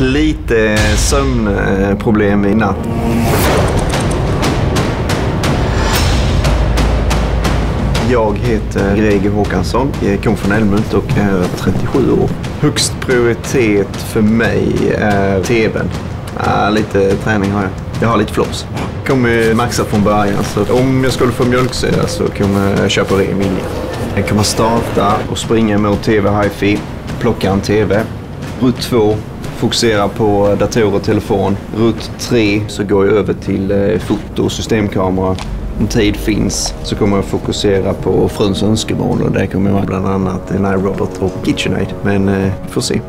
haft lite sömnproblem i natt. Jag heter Greger Håkansson, jag kommer från Älmhult och är 37 år. Högst prioritet för mig är tvn. Äh, lite träning har jag. Jag har lite flops. Kommer maxa från början, så om jag skulle få mjölksyra så kommer jag köpa ren vilja. Jag kommer starta och springa mot TV Hi-Fi, plocka en TV. Rutt 2, fokusera på dator och telefon. Rutt 3 så går jag över till eh, foto och systemkamera. Om tid finns så kommer jag fokusera på fruns önskemål och det kommer vara bland annat en iRobot och KitchenAid. Men eh, får se.